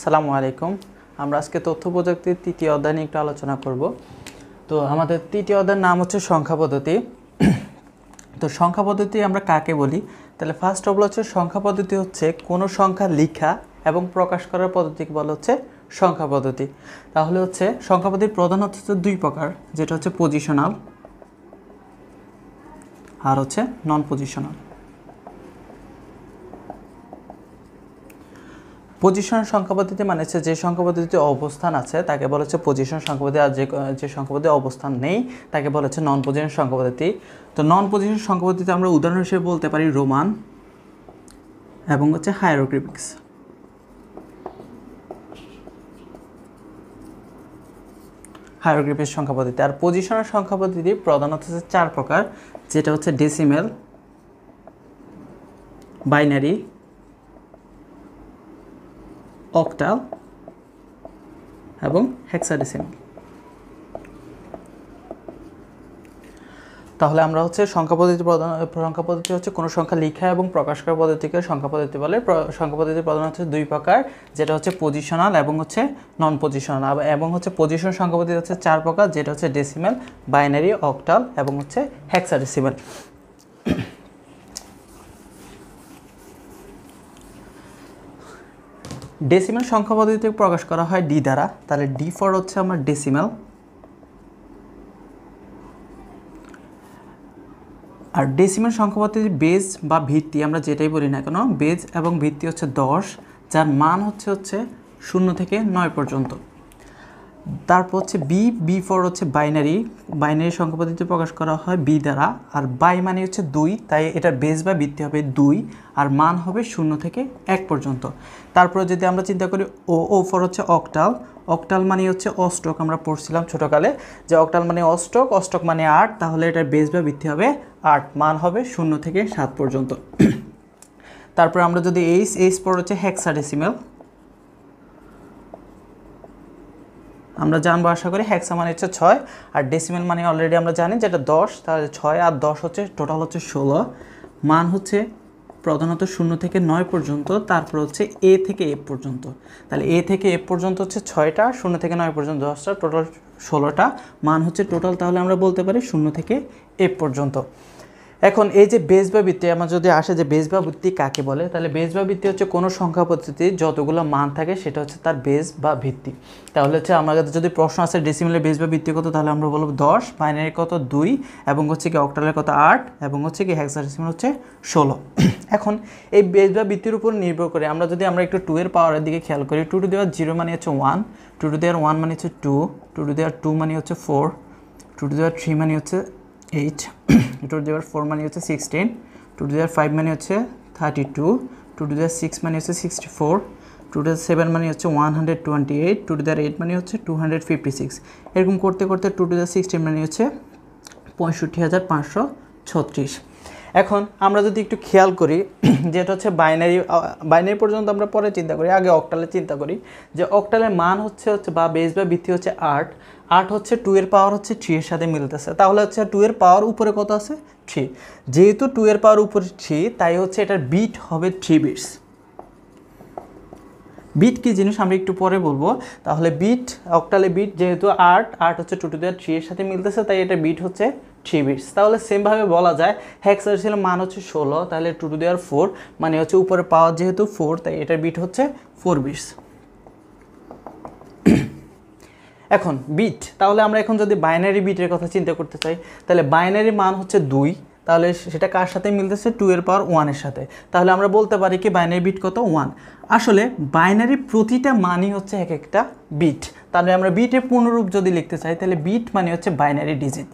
আসসালামু আলাইকুম। আমরা আজকে তথ্য প্রযুক্তির তৃতীয় অধ্যায় নিয়ে একটু আলোচনা করব। তো আমাদের তৃতীয় অধ্যায়ের নাম হচ্ছে সংখ্যা পদ্ধতি। তো সংখ্যা পদ্ধতি আমরা কাকে বলি? তাহলে ফার্স্ট অফ হচ্ছে সংখ্যা পদ্ধতি হচ্ছে কোনো সংখ্যা লেখা এবং প্রকাশ করার পদ্ধতিকে বলা হচ্ছে সংখ্যা পদ্ধতি। তাহলে হচ্ছে সংখ্যা পদ্ধতির প্রধান হচ্ছে দুই প্রকার, যেটা হচ্ছে পজিশনাল আর হচ্ছে নন পজিশনাল পজিশন সংখ্যা পদ্ধতি মানে হচ্ছে যে সংখ্যা পদ্ধতিতে অবস্থান আছে, তাকে বলা হচ্ছে পজিশন সংখ্যা পদ্ধতি আর যে যে সংখ্যা পদ্ধতি অবস্থান নেই, তাকে বলা হচ্ছে নন পজিশন সংখ্যা পদ্ধতি তো নন পজিশন সংখ্যা পদ্ধতিতে আমরা উদাহরণ হিসেবে বলতে পারি রোমান এবং হচ্ছে হায়ারোগ্রিপিক্স হায়ারোগ্রিপিক্স সংখ্যা পদ্ধতি আর পজিশনের সংখ্যা পদ্ধতি প্রধানত হচ্ছে চার প্রকার, যেটা হচ্ছে ডেসিমেল বাইনারি অক্টাল এবং হেক্সাডেসিমাল। তাহলে আমরা হচ্ছে সংখ্যা পদ্ধতি প্রধান, সংখ্যা পদ্ধতি হচ্ছে কোনো সংখ্যা লেখা এবং প্রকাশ করার পদ্ধতিকে সংখ্যা পদ্ধতি বলে। সংখ্যা পদ্ধতি প্রধান হচ্ছে দুই প্রকার, যেটা হচ্ছে পজিশনাল এবং হচ্ছে নন পজিশনাল এবং হচ্ছে পজিশন সংখ্যা পদ্ধতি হচ্ছে চার প্রকার, যেটা হচ্ছে ডেসিমেল বাইনারি অক্টাল এবং হচ্ছে হেক্সাডেসিমাল ডেসিমেল সংখ্যা পদ্ধতিতে প্রকাশ করা হয় ডি দ্বারা। তাহলে ডি ফর হচ্ছে আমার ডেসিমেল আর ডেসিমেল সংখ্যা পদ্ধতির বেজ বা ভিত্তি আমরা যেটাই বলি না কেন বেজ এবং ভিত্তি হচ্ছে দশ, যার মান হচ্ছে হচ্ছে শূন্য থেকে নয় পর্যন্ত। তারপর হচ্ছে বি বি ফর হচ্ছে বাইনারি বাইনারি সংখ্যা পদ্ধতিতে প্রকাশ করা হয় বি দ্বারা। আর বাই মানে হচ্ছে দুই, তাই এটার বেস বা ভিত্তি হবে দুই, আর মান হবে শূন্য থেকে এক পর্যন্ত। তারপরে যদি আমরা চিন্তা করি ও ও ফর হচ্ছে অকটাল অকটাল মানে হচ্ছে অষ্টক, আমরা পড়ছিলাম ছোটোকালে। যে অকটাল মানে অষ্টক অষ্টক মানে আট, তাহলে এটার বেস বা ভিত্তি হবে আট, মান হবে শূন্য থেকে সাত পর্যন্ত। তারপর আমরা যদি এইচ এইচ পর হচ্ছে হেক্সাডেসিমেল আমরা জানব, আশা করি হ্যাক্সা মানে হচ্ছে ছয় আর ডেসিমেল মানে অলরেডি আমরা জানি যেটা দশ, তাহলে ছয় আর দশ হচ্ছে টোটাল হচ্ছে ষোলো। মান হচ্ছে প্রধানত শূন্য থেকে নয় পর্যন্ত, তারপর হচ্ছে এ থেকে এ পর্যন্ত। তাহলে এ থেকে এ পর্যন্ত হচ্ছে ছয়টা, শূন্য থেকে নয় পর্যন্ত দশটা টোটাল ষোলোটা। মান হচ্ছে টোটাল তাহলে আমরা বলতে পারি শূন্য থেকে এ পর্যন্ত। এখন এই যে বেজ বা ভিত্তি আমার যদি আসে যে বেজ বা ভিত্তি কাকে বলে, তাহলে বেজ বা ভিত্তি হচ্ছে কোনো সংখ্যা পদ্ধতি যতগুলো মান থাকে সেটা হচ্ছে তার বেজ বা ভিত্তি। তাহলে হচ্ছে আমাদের যদি প্রশ্ন আসে ডেসিমেলের বেজ বা ভিত্তি কত, তাহলে আমরা বলব দশ বাইনারি কত দুই, এবং হচ্ছে কি অক্টালের কত আট, এবং হচ্ছে কি হেক্সাডেসিমেল হচ্ছে ষোলো। এখন এই বেজ বা বৃত্তির উপর নির্ভর করে আমরা যদি আমরা একটু টু এর পাওয়ারের দিকে খেয়াল করি টু টু দেওয়ার জিরো মানে হচ্ছে ওয়ান টু টু দেওয়ার ওয়ান মানে হচ্ছে টু টু টু দেওয়ার টু মানে হচ্ছে ফোর টু টু দেওয়ার থ্রি মানে হচ্ছে এইট টু টু দেওয়ার ফোর মানে হচ্ছে সিক্সটিন টু টু দেওয়ার ফাইভ মানে হচ্ছে থার্টি টু টু টু দেওয়ার সিক্স মানে হচ্ছে sixty four two to seven মানে হচ্ছে one hundred twenty eight two to eight মানে হচ্ছে টু হান্ড্রেড ফিফটি সিক্স এরকম করতে করতে টু টু দেওয়ার সিক্সটিন মানে হচ্ছে পঁয়ষট্টি হাজার পাঁচশো ছত্রিশ। এখন আমরা যদি একটু খেয়াল করি, যেটা হচ্ছে বাইনারি বাইনারি পর্যন্ত আমরা পরে চিন্তা করি, আগে অক্টালে চিন্তা করি, যে অক্টালের মান হচ্ছে হচ্ছে বা বেস বা ভিত্তি হচ্ছে আট আট হচ্ছে টু এর পাওয়ার হচ্ছে থ্রি এর সাথে মিলতেছে। তাহলে হচ্ছে টু এর পাওয়ার উপরে কত আছে? থ্রি যেহেতু টু এর পাওয়ার উপরে থ্রি তাই হচ্ছে এটার বিট হবে থ্রি বিটস বিট কি জিনিস আমরা একটু পরে বলব। তাহলে বিট অক্টালে বিট যেহেতু আট আট হচ্ছে টু টু দেওয়ার থ্রি এর সাথে মিলতেছে, তাই এটা বিট হচ্ছে থ্রি বিটস তাহলে সেমভাবে বলা যায় হ্যাক্সাডেসিমেল মান হচ্ছে ষোলো, তাহলে টু টু দেওয়ার ফোর মানে হচ্ছে উপরে পাওয়ার যেহেতু ফোর তাই এটার বিট হচ্ছে ফোর বিটস এখন বিট তাহলে আমরা এখন যদি বাইনারি বিটের কথা চিন্তা করতে চাই, তাহলে বাইনারি মান হচ্ছে দুই, তাহলে সেটা কার সাথে মিলতেছে? টু এর পাওয়ার ওয়ানের সাথে। তাহলে আমরা বলতে পারি কি বাইনারি বিট কত? ওয়ান আসলে বাইনারি প্রতিটা মানই হচ্ছে এক একটা বিট তাহলে আমরা বিটের পূর্ণরূপ যদি লিখতে চাই, তাহলে বিট মানে হচ্ছে বাইনারি ডিজিট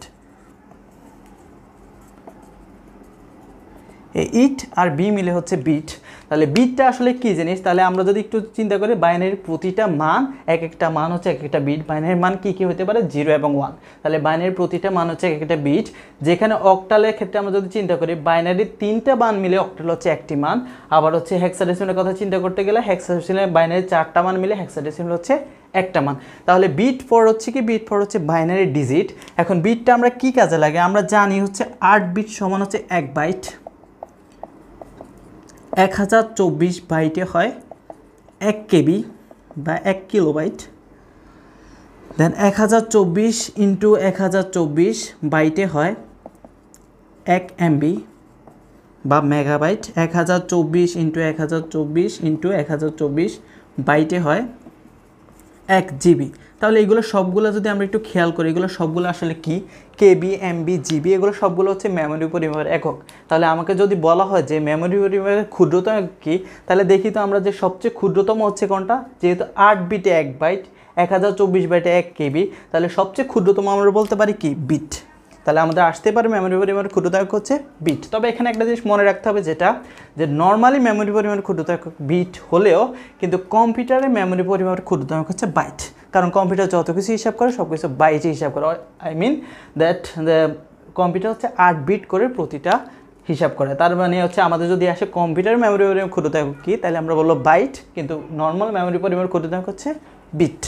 ইট আর বি মিলে হচ্ছে বিট। তাহলে বিটটা আসলে কী জিনিস? তাহলে আমরা যদি একটু চিন্তা করি বাইনারির প্রতিটা মান এক একটা মান হচ্ছে এক একটা বিট। বাইনারির মান কী কী হতে পারে? জিরো এবং ওয়ান। তাহলে বাইনারির প্রতিটা মান হচ্ছে এক একটা বিট। যেখানে অক্টালের ক্ষেত্রে আমরা যদি চিন্তা করি বাইনারির তিনটা মান মিলে অক্টাল হচ্ছে একটি মান। আবার হচ্ছে হেক্সাডেসিমেলের কথা চিন্তা করতে গেলে হেক্সাডেসিমেলের বাইনারির চারটা মান মিলে হেক্সাডেসিমেল হচ্ছে একটা মান। তাহলে বিট ফর হচ্ছে কি? বিট ফর হচ্ছে বাইনারি ডিজিট। এখন বিটটা আমরা কি কাজে লাগে? আমরা জানি হচ্ছে আট বিট সমান হচ্ছে এক বাইট। এক হাজার চব্বিশ বাইটে হয় এক কেবি বা এক কিলোবাইট। দেন এক হাজার চব্বিশ ইন্টু এক হাজার চব্বিশ বাইটে হয় এক এমবি বা মেগাবাইট। এক হাজার চব্বিশ ইন্টু এক হাজার চব্বিশ ইন্টু এক হাজার চব্বিশ বাইটে হয় এক জিবি। তাহলে এগুলো সবগুলো যদি আমরা একটু খেয়াল করি, এগুলো সবগুলো আসলে কি? কেবি এমবি জিবি এগুলো সবগুলো হচ্ছে মেমোরি পরিমাপের একক। তাহলে আমাকে যদি বলা হয় যে মেমোরি পরিমাপের ক্ষুদ্রতম কি, তাহলে দেখি তো আমরা যে সবচেয়ে ক্ষুদ্রতম হচ্ছে কোনটা? যেহেতু আট বিটে এক বাইট এক হাজার চব্বিশ বাইটে এক কেবি তাহলে সবচেয়ে ক্ষুদ্রতম আমরা বলতে পারি কি? বিট তাহলে আমাদের আসতে পারে মেমোরি পরিমাণের ক্ষুদ্রতায়ক হচ্ছে বিট তবে এখানে একটা জিনিস মনে রাখতে হবে যেটা, যে নর্মালি মেমোরি পরিমাণের ক্ষুদ্রতায়ক বিট হলেও কিন্তু কম্পিউটারে মেমোরি পরিমাণের ক্ষুদ্রতায়ক হচ্ছে বাইট কারণ কম্পিউটার যত কিছু হিসাব করে, সব কিছু বাইটে হিসাব করে। I mean that the computer হচ্ছে আট বিট করে প্রতিটা হিসাব করে। তার মানে হচ্ছে আমাদের যদি আসে কম্পিউটার মেমোরি পরিমাণ ক্ষুদ্রতায়ক কী, তাহলে আমরা বলব বাইট কিন্তু নর্মাল মেমোরি পরিমাণ ক্ষুদ্রতায়ক হচ্ছে বিট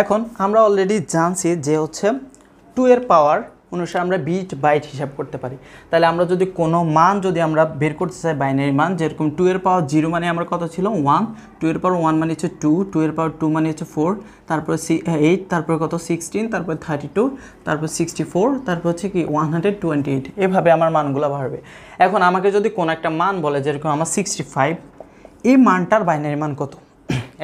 এখন আমরা অলরেডি জানছি যে হচ্ছে টু এর পাওয়ার অনুসারে আমরা বিট বাইট হিসাব করতে পারি। তাহলে আমরা যদি কোনো মান যদি আমরা বের করতে চাই বাইনারি মান, যেরকম টু এর পাওয়ার জিরো মানে আমরা কত ছিল? ওয়ান টু এর পাওয়ার ওয়ান মানে হচ্ছে টু টু এর পাওয়ার টু মানে হচ্ছে ফোর তারপর এইট তারপর কত? সিক্সটিন তারপর থার্টি টু তারপর সিক্সটি ফোর তারপর হচ্ছে কি ওয়ান হান্ড্রেড টোয়েন্টি এইট এভাবে আমার মানগুলো বাড়বে। এখন আমাকে যদি কোনো একটা মান বলে, যেরকম আমার সিক্সটি ফাইভ এই মানটার বাইনারি মান কত?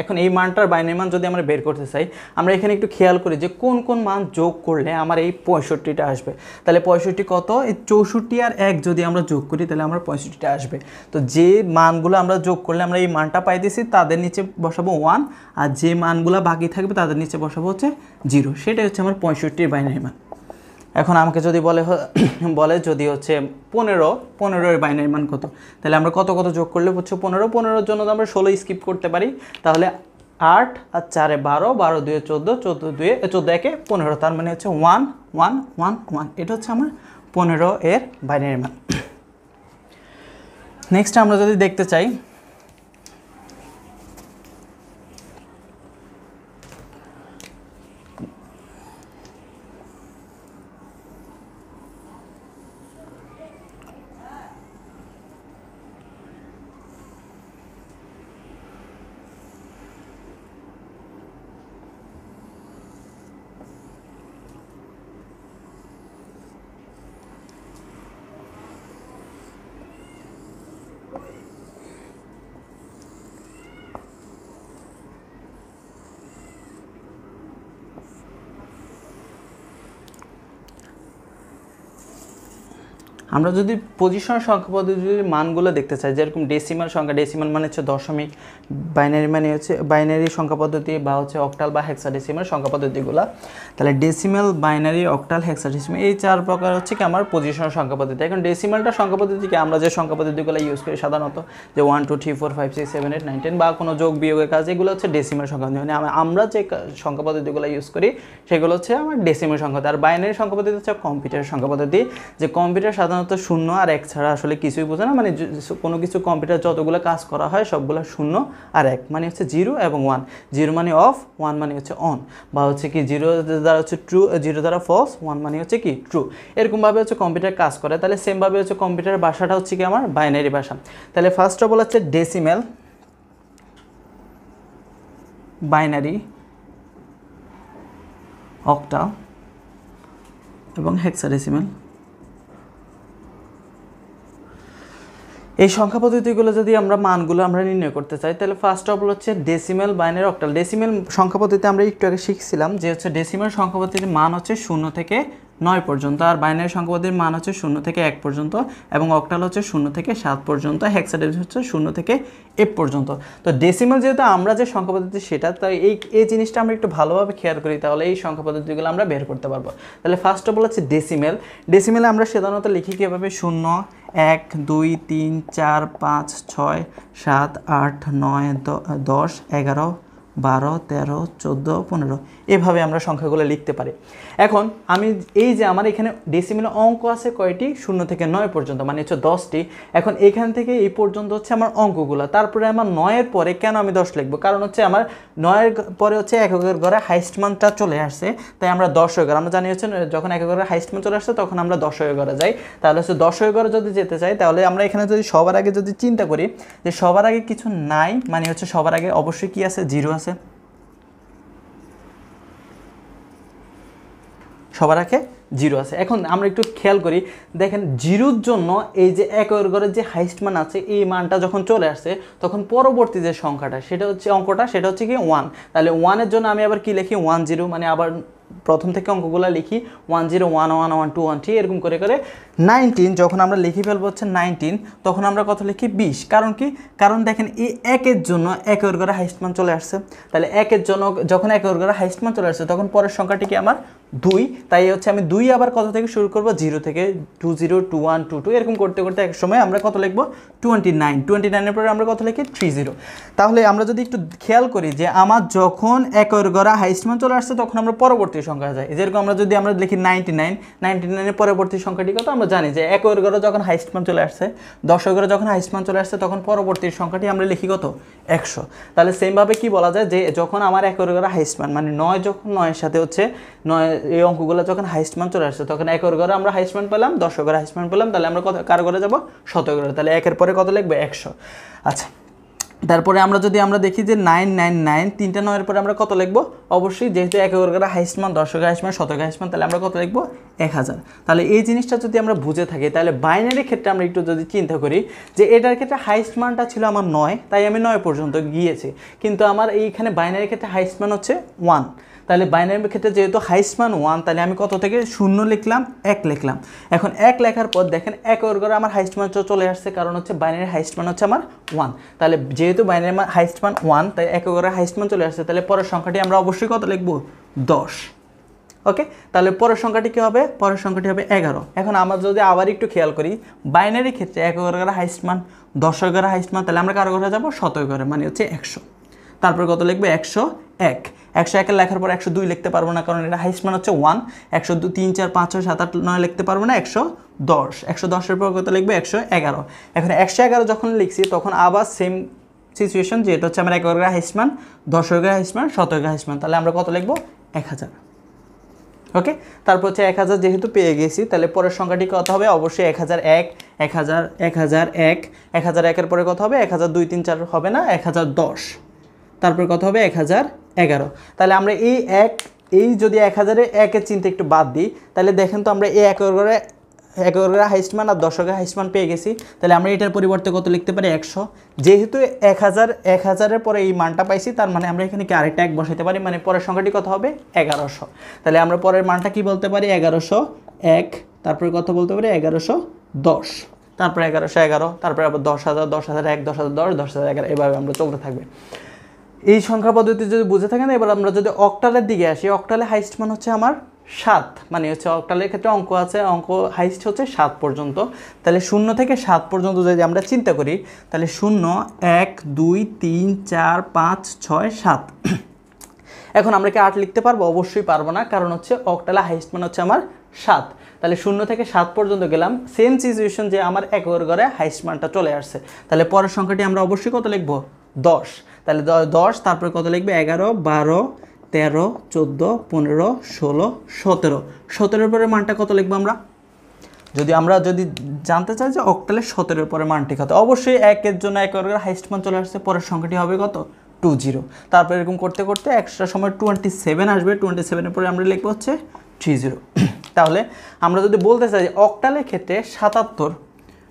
এখন এই মানটার বাইনারি মান যদি আমরা বের করতে চাই, আমরা এখানে একটু খেয়াল করি যে কোন কোন মান যোগ করলে আমার এই পঁয়ষট্টিটা আসবে। তাহলে পঁয়ষট্টি কত? এই চৌষট্টি আর এক যদি আমরা যোগ করি, তাহলে আমরা পঁয়ষট্টিটা আসবে। তো যে মানগুলো আমরা যোগ করলে আমরা এই মানটা পাইতেছি তাদের নিচে বসাবো ওয়ান আর যে মানগুলো বাকি থাকবে তাদের নিচে বসাবো হচ্ছে জিরো সেটাই হচ্ছে আমার পঁয়ষট্টির বাইনারি মান। এখন আমাকে যদি বলে বলে যদি হচ্ছে পনেরো, পনেরোর বাইনারি মান কত? তাহলে আমরা কত কত যোগ করলে হচ্ছে পনেরো, পনেরোর জন্য তো আমরা ষোলো স্কিপ করতে পারি। তাহলে আট আর চারে বারো বারো দুয়ে চোদ্দ চোদ্দ দুয়ে, চোদ্দ একে পনেরো, তার মানে হচ্ছে ওয়ান ওয়ান ওয়ান ওয়ান এটা হচ্ছে আমার পনেরো এর বাইনারি মান। নেক্সট আমরা যদি দেখতে চাই আমরা যদি পজিশন সংখ্যা পদ্ধতির মানগুলো দেখতে চাই, যেরকম ডেসিমাল সংখ্যা ডেসিমাল মানে হচ্ছে দশমিক বাইনারি মানে হচ্ছে বাইনারি সংখ্যা পদ্ধতি বা হচ্ছে অক্টাল বা হেক্সাডেসিমাল সংখ্যা পদ্ধতিগুলো, তাহলে ডেসিমাল বাইনারি অক্টাল হেক্সাডেসিমাল এই চার প্রকার হচ্ছে কি আমার পজিশন সংখ্যা পদ্ধতি। এখন ডেসিমালটা সংখ্যা পদ্ধতিকে আমরা যে সংখ্যা পদ্ধতিগুলো ইউজ করি সাধারণত যে one two three four five six seven eight nine ten বা কোনো যোগ বিয়োগের কাজ, এগুলো হচ্ছে ডেসিমাল সংখ্যা মানে আমরা যে সংখ্যা পদ্ধতিগুলো ইউজ করি, সেগুলো হচ্ছে আমার ডেসিমাল সংখ্যা আর বাইনারি সংখ্যা পদ্ধতি হচ্ছে কম্পিউটার সংখ্যা পদ্ধতি। যে কম্পিউটার সাধারণত শূন্য আর এক ছাড়া আসলে কিছুই বোঝে না। মানে কোনো কিছু কম্পিউটার যতগুলো কাজ করা হয় সবগুলো শূন্য আর এক। মানে হচ্ছে জিরো এবং ওয়ান জিরো মানে অফ ওয়ান মানে হচ্ছে অন বা হচ্ছে কি জিরো দ্বারা হচ্ছে ট্রু জিরো দ্বারা ফলস ওয়ান মানে হচ্ছে কি ট্রু এরকমভাবে হচ্ছে কম্পিউটার কাজ করে। তাহলে সেমভাবে হচ্ছে কম্পিউটারের ভাষাটা হচ্ছে কি আমার? বাইনারি ভাষা। তাহলে ফার্স্ট অফ অল হচ্ছে ডেসিমেল বাইনারি অক্টা এবং হেক্সাডেসিমেল এই সংখ্যা পদ্ধতিগুলো যদি আমরা মানগুলো আমরা নির্ণয় করতে চাই, তাহলে ফার্স্ট অফ অল হচ্ছে ডেসিমেল বাইনের অক্টাল ডেসিমেল সংখ্যা পদ্ধতিতে আমরা একটু আগে শিখছিলাম যে হচ্ছে ডেসিমেল সংখ্যা পদ্ধতির মান হচ্ছে শূন্য থেকে নয় পর্যন্ত, আর বাইনারি সংখ্যা পদ্ধতির মান হচ্ছে শূন্য থেকে এক পর্যন্ত এবং অক্টাল হচ্ছে শূন্য থেকে সাত পর্যন্ত হেক্সাডেসিমেল হচ্ছে শূন্য থেকে এ পর্যন্ত। তো ডেসিমেল যেহেতু আমরা যে সংখ্যা পদ্ধতি সেটা, তাই এই এই জিনিসটা আমরা একটু ভালোভাবে খেয়াল করি, তাহলে এই সংখ্যা পদ্ধতিগুলো আমরা বের করতে পারব। তাহলে ফার্স্ট অফ অল হচ্ছে ডেসিমেল ডেসিমেলে আমরা সাধারণত লিখি কীভাবে? শূন্য, এক, দুই, তিন, চার, পাঁচ, ছয়, সাত, আট, নয় দশ, এগারো বারো, তেরো, চোদ্দ, পনেরো। এভাবে আমরা সংখ্যাগুলো লিখতে পারি। এখন আমি এই যে আমার এখানে ডেসিমিল অঙ্ক আছে কয়টি? শূন্য থেকে নয় পর্যন্ত মানে হচ্ছে দশটি। এখন এখান থেকে এই পর্যন্ত হচ্ছে আমার অঙ্কগুলো। তারপরে আমার নয়ের পরে কেন আমি দশ লিখব? কারণ হচ্ছে আমার নয়ের পরে হচ্ছে এককের ঘরে হাইস্ট মানটা চলে আসছে, তাই আমরা দশের ঘরে আমরা জানি হচ্ছে যখন এককের ঘরে হাইস্ট মান চলে আসছে, তখন আমরা দশের ঘরে যাই। তাহলে হচ্ছে দশের ঘরে যদি যেতে চাই, তাহলে আমরা এখানে যদি সবার আগে যদি চিন্তা করি যে সবার আগে কিছু নাই মানে হচ্ছে সবার আগে অবশ্যই কি আছে? জিরো আছে। সবার আগে জিরো আছে। এখন আমরা একটু খেয়াল করি, দেখেন জিরোর জন্য এই যে একের ঘরের যে হাইস্ট মান আছে, এই মানটা যখন চলে আসছে, তখন পরবর্তী যে সংখ্যাটা, সেটা হচ্ছে অঙ্কটা, সেটা হচ্ছে কি ওয়ান তাহলে ওয়ানের জন্য আমি আবার কি লিখি? ওয়ান জিরো মানে আবার প্রথম থেকে অঙ্কগুলো লিখি one zero one one one two one three এরকম করে করে নাইনটিন যখন আমরা লিখে ফেলব হচ্ছে নাইনটিন তখন আমরা কত লিখি? বিশ। কারণ কি? কারণ দেখেন, এই একের জন্য একের ঘরে হাইস্ট মান চলে আসছে। তাহলে একের জন্য যখন একের ঘরে হাইস্ট মান চলে আসছে, তখন পরের সংখ্যাটি কি আমার? দুই, তাই হচ্ছে আমি দুই আবার কত থেকে শুরু করব? জিরো থেকে two zero, two one, two two, এরকম করতে করতে এক সময় আমরা কত লিখব? টোয়েন্টি নাইন টোয়েন্টি নাইনের পরে আমরা কত লিখি? Three zero. তাহলে আমরা যদি একটু খেয়াল করি যে আমার যখন একের গড়া হাইস্ট মান চলে আসছে, তখন আমরা পরবর্তী সংখ্যা যাই। যেরকম আমরা যদি আমরা লিখি নাইনটি নাইন নাইনটি নাইনের পরবর্তী সংখ্যাটি কত? আমরা জানি যে একের গড়ে যখন হাইস্ট মান চলে আসছে, দশের গড়ে যখন হাইস্ট মান চলে আসছে, তখন পরবর্তী সংখ্যাটি আমরা লিখি কত? একশো। তাহলে সেমভাবে কি বলা যায় যে যখন আমার একের গড়ে হাইস্ট মান মানে নয় যখন নয়ের সাথে হচ্ছে নয় এই অঙ্কগুলো যখন হাইস্ট মান চলে আসছে, তখন একের ঘরে আমরা হাইস্ট মান পেলাম দশ ঘরে হাইস্ট মান পেলাম, তাহলে আমরা কত কার ঘরে যাব? শত ঘরে। তাহলে একের পরে কত লিখবে? একশো। আচ্ছা। তারপরে আমরা যদি আমরা দেখি যে নাইন নাইন নাইন তিনটা নয়ের পরে আমরা কত লিখব? অবশ্যই যেহেতু এক ঘরে হাইস্ট মান দশ হাইস্ট মান শতক হাইস্ট মান তাহলে আমরা কত লিখব? এক হাজার। তাহলে এই জিনিসটা যদি আমরা বুঝে থাকি, তাহলে বাইনারি ক্ষেত্রে আমরা একটু যদি চিন্তা করি যে এটার ক্ষেত্রে হাইস্ট মানটা ছিল আমার নয়, তাই আমি নয় পর্যন্ত গিয়েছি। কিন্তু আমার এইখানে বাইনারি ক্ষেত্রে হাইস্ট মান হচ্ছে ওয়ান তাহলে বাইনারির ক্ষেত্রে যেহেতু হাইস্ট মান ওয়ান তাহলে আমি কত থেকে শূন্য লিখলাম? এক লিখলাম। এখন এক লেখার পর দেখেন এক ঘরে আমার হাইস্ট মান চলে আসছে, কারণ হচ্ছে বাইনারি হাইস্ট মান হচ্ছে আমার ওয়ান তাহলে যেহেতু বাইনারি মান হাইস্ট মান ওয়ান তাই এক ঘরে হাইস্ট মান চলে আসছে, তাহলে পরের সংখ্যাটি আমরা অবশ্যই কত লিখব? দশ। ওকে? তাহলে পরের সংখ্যাটি কী হবে? পরের সংখ্যাটি হবে এগারো। এখন আমরা যদি আবার একটু খেয়াল করি বাইনারি ক্ষেত্রে এক ঘরে হাইস্ট মান, দশ ঘরে হাইস্ট মান, তাহলে আমরা কারও ঘরে যাব? শত ঘরে মানে হচ্ছে একশো। তারপর কত লিখবে? একশো এক। একশো একের লেখার পর একশো দুই লিখতে পারব না, কারণ এটা হাইস্ট মান হচ্ছে ওয়ান একশো দু, তিন, চার, পাঁচ, ছয়, সাত, আট, নয় লিখতে পারব না, একশো দশ। একশো দশের পর কত লিখবে? একশো এগারো। এখন একশো এগারো যখন লিখছি, তখন আবার সেম সিচুয়েশন যেটা হচ্ছে আমরা একর হাইস্ট মান দশ হাইস্ট মান শত হাইস্ট মান তাহলে আমরা কত লিখব? এক হাজার। ওকে? তারপর হচ্ছে এক হাজার যেহেতু পেয়ে গেছি, তাহলে পরের সংখ্যাটি কত হবে? অবশ্যই এক হাজার এক এক হাজার এক হাজার এক এক হাজার একের পরে কত হবে? এক হাজার দুই, তিন, চার হবে না, এক হাজার দশ। তারপর কত হবে? এক হাজার এগারো। তাহলে আমরা এই এক, এই যদি এক হাজারে একের চিন্তা একটু বাদ দিই, তাহলে দেখেন তো আমরা এই একের ঘরে একের হাইস্টমান আর দশকের হাইস্টমান পেয়ে গেছি। তাহলে আমরা এটার পরিবর্তে কত লিখতে পারি? একশো। যেহেতু এক হাজার, এক হাজারের পরে এই মানটা পাইছি, তার মানে আমরা এখানে কি আরেকটা এক বসাইতে পারি? মানে পরের সংখ্যাটি কত হবে? এগারোশো। তাহলে আমরা পরের মানটা কি বলতে পারি? এগারোশো এক, তারপরে কত বলতে পারি? এগারোশো দশ। তারপরে এগারোশো এগারো, তারপরে আবার দশ হাজার দশ হাজার এক, দশ হাজার দশ দশ হাজার এগারো, এভাবে আমরা চলতে থাকবে। এই সংখ্যা পদ্ধতি যদি বুঝে থাকেন, এবার আমরা যদি অক্টালের দিকে আসি অক্টালে হাইস্ট মান হচ্ছে আমার সাত মানে হচ্ছে অক্টালের ক্ষেত্রে অঙ্ক আছে, অঙ্ক হাইস্ট হচ্ছে সাত পর্যন্ত। তাহলে শূন্য থেকে সাত পর্যন্ত যদি আমরা চিন্তা করি, তাহলে শূন্য, এক, দুই, তিন, চার, পাঁচ, ছয়, সাত। এখন আমরা কি আট লিখতে পারব? অবশ্যই পারব না, কারণ হচ্ছে অক্টালে হাইস্ট মানে হচ্ছে আমার সাত। তাহলে শূন্য থেকে সাত পর্যন্ত গেলাম সেম সিচুয়েশন যে আমার এক ঘরে হাইস্ট মানটা চলে আসছে। তাহলে পরের সংখ্যাটি আমরা অবশ্যই কত লিখব? দশ। তাহলে দশ, তারপরে কত লিখবে? এগারো, বারো, তেরো, চোদ্দ, পনেরো, ষোলো, সতেরো। সতেরোর পরে মানটা কত লিখব আমরা? যদি আমরা যদি জানতে চাই যে অক্টালে সতেরোর পরে মানটি কত, অবশ্যই একের জন্য এক হাইস্ট মান চলে আসছে। পরের সংখ্যাটি হবে কত? Two zero. তারপর এরকম করতে করতে এক্সট্রা সময় টোয়েন্টি সেভেন আসবে। টোয়েন্টি সেভেনের পরে আমরা লিখব হচ্ছে থ্রি জিরো তাহলে আমরা যদি বলতে চাই যে অক্টালের ক্ষেত্রে সাতাত্তর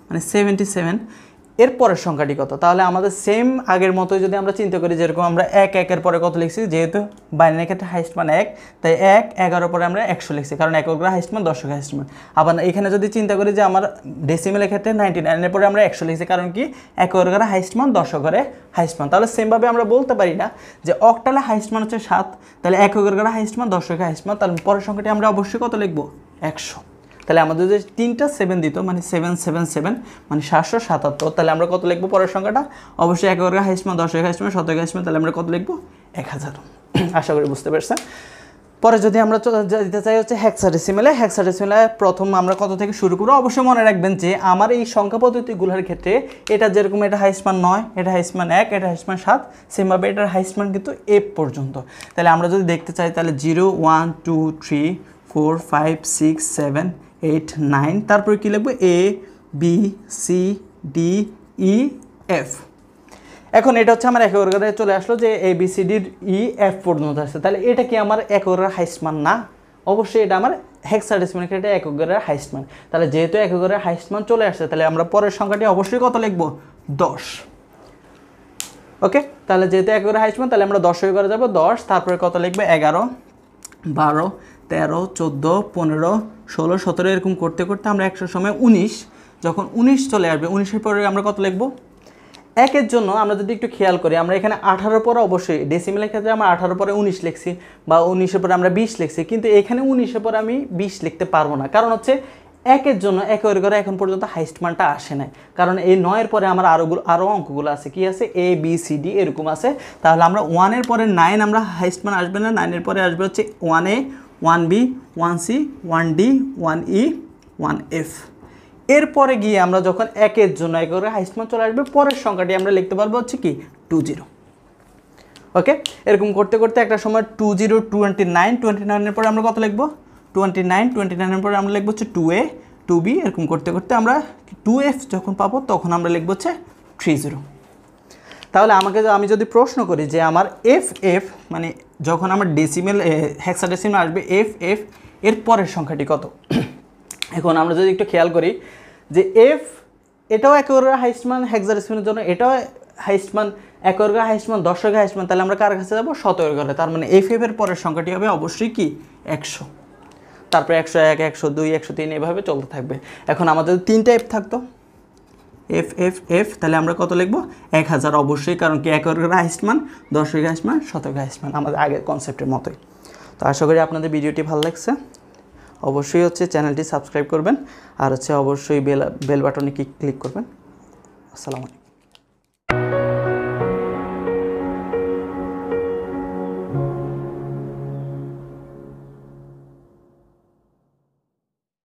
মানে সেভেন্টি সেভেন এর পরের সংখ্যাটি কত? তাহলে আমাদের সেম আগের মতোই যদি আমরা চিন্তা করি, যেরকম আমরা এক, একের পরে কত লিখছি? যেহেতু বাইনারি ক্ষেত্রে হাইস্ট মান এক, তাই এক এগারো পরে আমরা একশো লিখছি, কারণ একগ্রা হাইস্ট মান দশক হাইস্ট মান। আবার এখানে যদি চিন্তা করি যে আমার ডেসিমেলের ক্ষেত্রে নাইনটি নাইনের পরে আমরা একশো লিখছি, কারণ কি? একগ্রা হাইস্ট মান দশকের হাইস্ট মান। তাহলে সেমভাবে আমরা বলতে পারি না যে অকটালে হাইস্ট মান হচ্ছে সাত, তাহলে একগ্রা হাইস্ট মান দশকের হাইস্ট মান, তাহলে পরের সংখ্যাটি আমরা অবশ্যই কত লিখব? একশো। তাহলে আমাদের যে তিনটা সেভেন দিত মানে সেভেন সেভেন সেভেন মানে সাতশো সাতাত্তর, তাহলে আমরা কত লিখব পরের সংখ্যাটা? অবশ্যই এক হাইসমা দশ হাইসমা শত হাইসমা তাহলে আমরা কত লিখব? এক হাজার। আশা করি বুঝতে পারছেন। পরে যদি আমরা যেতে চাই হচ্ছে হ্যাক্সাডেসিমেলে হ্যাক্সাডেসিমেলে প্রথম আমরা কত থেকে শুরু করব? অবশ্যই মনে রাখবেন যে আমার এই সংখ্যা পদ্ধতিগুলোর ক্ষেত্রে এটা যেরকম এটা হাইসমান নয়, এটা হাইসমান এক, এটা হাইসমান সাত, সেমভাবে এটার হাইসমান কিন্তু এফ পর্যন্ত। তাহলে আমরা যদি দেখতে চাই তাহলে zero, one, two, three, four, five, six, seven eight nine তারপরে কী লিখব? A B C D E F এখন এটা হচ্ছে আমার এক ওর্গারে চলে আসলো যে এ বি সি ডির ই এফ পর্যন্ত আসছে। তাহলে এটা কি আমার এক হাইস্টমান না? অবশ্যই এটা আমার হেক্সাডেসিমাল এটা এক ওর্গারের হাইস্টমান তাহলে যেহেতু এক ওর্গারের হাইস্টমান চলে আসছে, তাহলে আমরা পরের সংখ্যাটি অবশ্যই কত লিখব? দশ। ওকে? তাহলে যেহেতু এক ওর্গারের হাইস্টমান তাহলে আমরা দশ করে যাব। দশ, তারপরে কত লিখব? এগারো, বারো তেরো, চোদ্দ, পনেরো, ষোলো, সতেরো এরকম করতে করতে আমরা একশো সময় উনিশ। যখন উনিশ চলে আসবে, উনিশের পরে আমরা কত লিখব? একের জন্য আমরা যদি একটু খেয়াল করি, আমরা এখানে আঠারো পরে অবশ্যই ডেসিমেলের ক্ষেত্রে আমরা আঠারো পরে উনিশ লিখছি বা উনিশের পরে আমরা বিশ লিখছি। কিন্তু এখানে উনিশের পরে আমি বিশ লিখতে পারব না। কারণ হচ্ছে একের জন্য একের ঘরে এখন পর্যন্ত হাইস্ট মানটা আসে নাই। কারণ এই নয়ের পরে আমার আরোগুলো আরও অঙ্কগুলো আছে। কি আছে? এ বি সি ডি এরকম আছে। তাহলে আমরা ওয়ানের পরে নাইন আমরা হাইস্ট মান আসবে না? নাইনের পরে আসবে হচ্ছে one one B, one C, one D, one E, one F. এরপরে গিয়ে আমরা যখন একের জন্য এক করে হাইস্টমান চলে আসবে, পরের সংখ্যাটি আমরা লিখতে পারব হচ্ছে কি টু জিরো ওকে? এরকম করতে করতে একটা সময় two zero twenty nine twenty নাইনের পরে আমরা কত লিখব? টোয়েন্টি নাইন টোয়েন্টি নাইনের পরে আমরা লিখব হচ্ছে টু এ টু বি এরকম করতে করতে আমরা টু এফ যখন পাবো, তখন আমরা লিখব হচ্ছে থ্রি জিরো তাহলে আমাকে আমি যদি প্রশ্ন করি যে আমার এফ এফ মানে যখন আমার ডেসিমেল হেক্সাডেসিমেল আসবে এফ এফ এর পরের সংখ্যাটি কত? এখন আমরা যদি একটু খেয়াল করি যে এফ এটাও একেবারে হাইস্টমান হেক্সাডেসিমেলের জন্য, এটাও হাইস্টমান একর্গা হাইস্টমান দশর্গা হাইস্টমান তাহলে আমরা কার কাছে যাব? শতর্গা তার মানে এফ এফ এর পরের সংখ্যাটি হবে অবশ্যই কি? একশো। তারপরে একশো এক, একশো দুই, একশো তিন, এভাবে চলতে থাকবে। এখন আমাদের তিনটা এফ থাকতো। এফ এফ এফ তাহলে আমরা কত লিখব? এক হাজার অবশ্যই, কারণ কি এক অর্গের হাইস্টমান দশ অর্গের হাইস্টমান শতক হাইস্টমান আমাদের আগের কনসেপ্টের মতোই। তো আশা করি আপনাদের ভিডিওটি ভালো লাগছে। অবশ্যই হচ্ছে চ্যানেলটি সাবস্ক্রাইব করবেন, আর হচ্ছে অবশ্যই বেল বেল বাটনে ক্লিক করবেন। আসসালামু আলাইকুম।